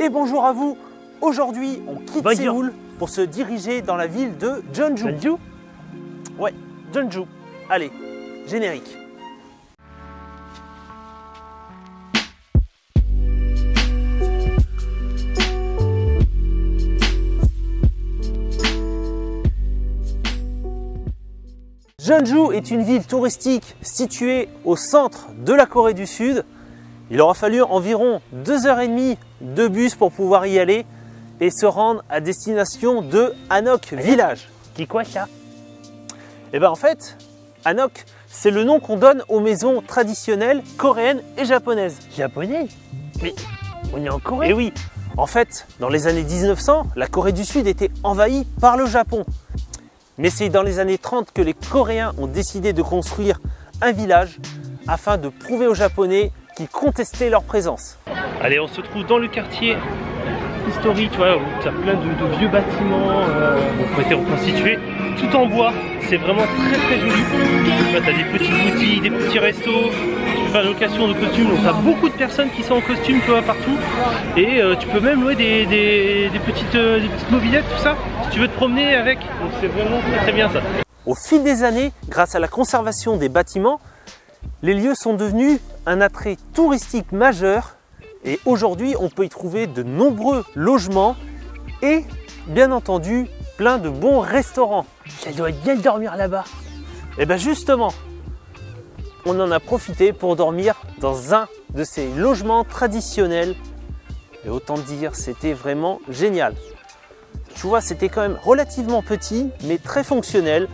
Et bonjour à vous. Aujourd'hui, on quitte Bonjour. Séoul pour se diriger dans la ville de Jeonju. Jeonju Ouais, Jeonju. Allez, générique. Jeonju est une ville touristique située au centre de la Corée du Sud. Il aura fallu environ 2h30 de bus pour pouvoir y aller et se rendre à destination de Hanok Village. C'est quoi ça? Et bien en fait, Hanok, c'est le nom qu'on donne aux maisons traditionnelles coréennes et japonaises. Japonais? Mais on est en Corée? Et oui, en fait, dans les années 1900, la Corée du Sud était envahie par le Japon. Mais c'est dans les années 30 que les Coréens ont décidé de construire un village afin de prouver aux Japonais qu'ils contestaient leur présence. Allez, on se trouve dans le quartier historique, tu vois, où tu as plein de, de vieux bâtiments euh, qui ont été reconstitués, tout en bois. C'est vraiment très très joli. Tu as des petites boutiques, des petits restos, tu peux faire location de costumes, donc tu as beaucoup de personnes qui sont en costume, tu vois, partout. Et euh, tu peux même louer des, des- des petites, euh, des petites mobilettes, tout ça, si tu veux te promener avec. Donc c'est vraiment très très bien ça. Au fil des années, grâce à la conservation des bâtiments, les lieux sont devenus un attrait touristique majeur et aujourd'hui on peut y trouver de nombreux logements et bien entendu plein de bons restaurants. Ça doit être bien de dormir là-bas. Et bien justement, on en a profité pour dormir dans un de ces logements traditionnels et autant dire c'était vraiment génial. Tu vois, c'était quand même relativement petit mais très fonctionnel.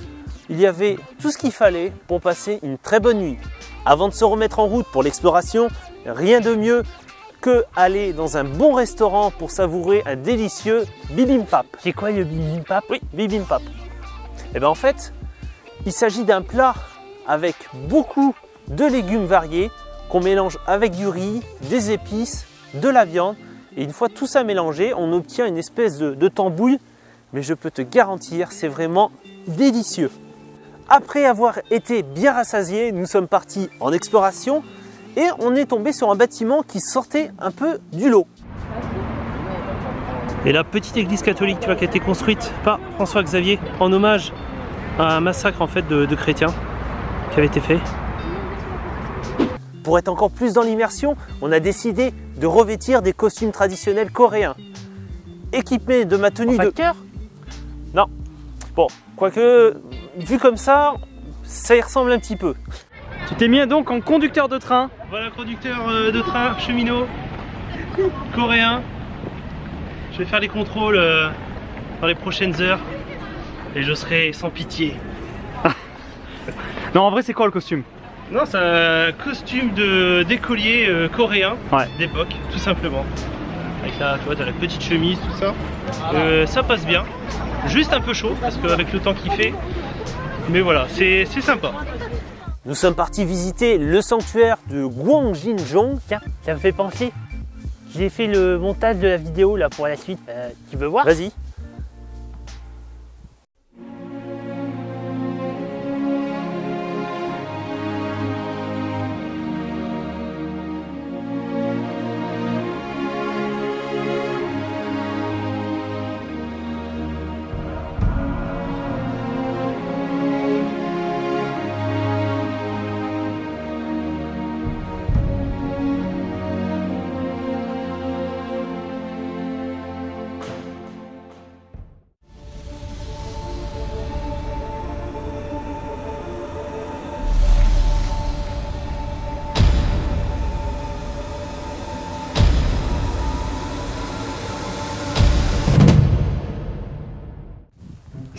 Il y avait tout ce qu'il fallait pour passer une très bonne nuit. Avant de se remettre en route pour l'exploration, rien de mieux que aller dans un bon restaurant pour savourer un délicieux bibimbap. C'est quoi le bibimbap? Oui, bibimbap. Et bien en fait, il s'agit d'un plat avec beaucoup de légumes variés qu'on mélange avec du riz, des épices, de la viande. Et une fois tout ça mélangé, on obtient une espèce de, de tambouille. Mais je peux te garantir, c'est vraiment délicieux. Après avoir été bien rassasiés, nous sommes partis en exploration et on est tombé sur un bâtiment qui sortait un peu du lot. Et la petite église catholique, tu vois, qui a été construite par François Xavier en hommage à un massacre en fait de, de chrétiens qui avait été fait. Pour être encore plus dans l'immersion, on a décidé de revêtir des costumes traditionnels coréens. Équipés de ma tenue de... Facteur? Non. Bon, quoique, vu comme ça, ça y ressemble un petit peu. Tu t'es mis donc en conducteur de train. Voilà, conducteur euh, de train, cheminot, coréen. Je vais faire les contrôles euh, dans les prochaines heures et je serai sans pitié. Non, en vrai, c'est quoi le costume Non, c'est un costume de d'écolier euh, coréen Ouais. d'époque, tout simplement. Avec la, tu vois, t'as la petite chemise, tout ça. Euh, ça passe bien. Juste un peu chaud parce qu'avec le temps qu'il fait. Mais voilà, c'est c'est sympa. Nous sommes partis visiter le sanctuaire de Gwangjinjong. Tiens, ça me fait penser. J'ai fait le montage de la vidéo là pour la suite. Euh, tu veux voir? Vas-y.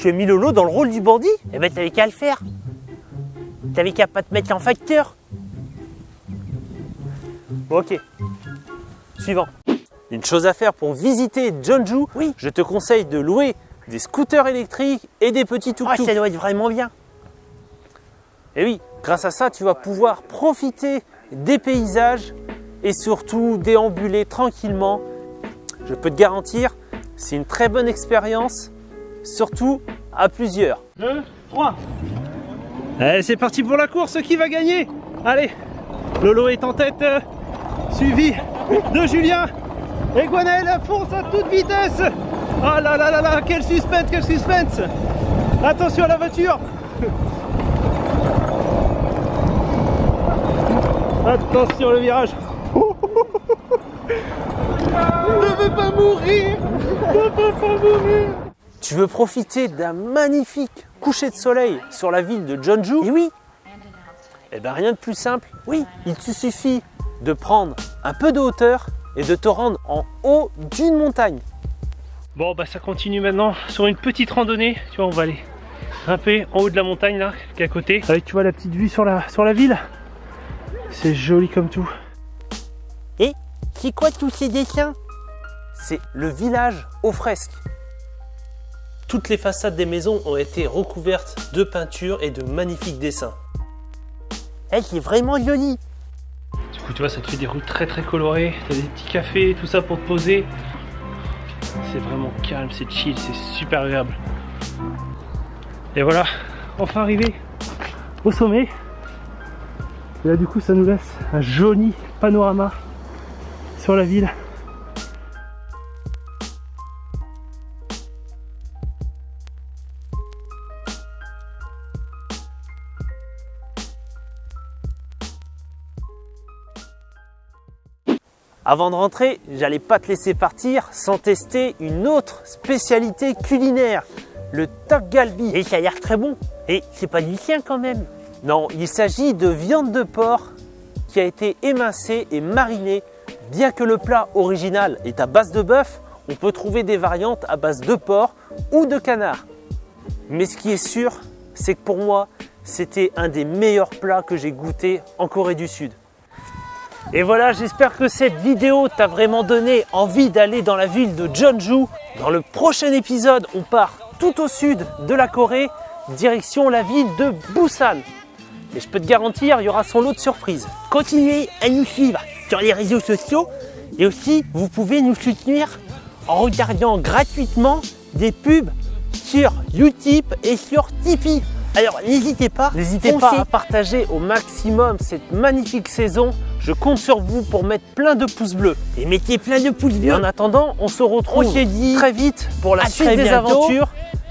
Tu as mis Lolo dans le rôle du bandit Eh ben t'avais qu'à le faire. T'avais qu'à pas te mettre en facteur. Ok. Suivant. Une chose à faire pour visiter Jeonju, Oui. je te conseille de louer des scooters électriques et des petits Ah, tuk-tuk. ça doit être vraiment bien. Et oui, grâce à ça, tu vas pouvoir profiter des paysages et surtout déambuler tranquillement. Je peux te garantir, c'est une très bonne expérience, surtout à plusieurs. 2, 3. Allez, c'est parti pour la course. Qui va gagner? Allez, Lolo est en tête, euh, suivi de Julien. Et Gwenaël fonce à toute vitesse Ah là là là là, quel suspense, quel suspense Attention à la voiture Attention le virage Ne veux pas mourir Ne veux pas mourir Tu veux profiter d'un magnifique coucher de soleil sur la ville de Jeonju? Et oui, Eh bien rien de plus simple. Oui, il te suffit de prendre un peu de hauteur et de te rendre en haut d'une montagne. Bon bah ça continue maintenant sur une petite randonnée, tu vois on va aller grimper en haut de la montagne là, qui est à côté, avec tu vois la petite vue sur la, sur la ville? C'est joli comme tout. et c'est quoi tous ces dessins? C'est le village aux fresques. Toutes les façades des maisons ont été recouvertes de peintures et de magnifiques dessins. Eh, c'est vraiment joli. Du coup tu vois ça te fait des routes très très colorées, t'as des petits cafés, tout ça pour te poser. C'est vraiment calme, c'est chill, c'est super agréable. Et voilà, enfin arrivé au sommet. Et là du coup ça nous laisse un joli panorama sur la ville. Avant de rentrer, j'allais pas te laisser partir sans tester une autre spécialité culinaire, le tteokgalbi. Et ça a l'air très bon. Et c'est pas du chien quand même. Non, il s'agit de viande de porc qui a été émincée et marinée. Bien que le plat original est à base de bœuf, on peut trouver des variantes à base de porc ou de canard. Mais ce qui est sûr, c'est que pour moi, c'était un des meilleurs plats que j'ai goûté en Corée du Sud. Et voilà, j'espère que cette vidéo t'a vraiment donné envie d'aller dans la ville de Jeonju. Dans le prochain épisode, on part tout au sud de la Corée, direction la ville de Busan. Et je peux te garantir, il y aura son lot de surprises. Continuez à nous suivre sur les réseaux sociaux et aussi vous pouvez nous soutenir en regardant gratuitement des pubs sur Utip et sur Tipeee. Alors n'hésitez pas, N'hésitez pas à partager au maximum cette magnifique saison. Je compte sur vous pour mettre plein de pouces bleus. et mettez plein de pouces Et bleus. en attendant, on se retrouve On se dit très vite pour la suite des bientôt. aventures.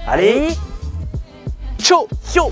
Allez, Allez, ciao ciao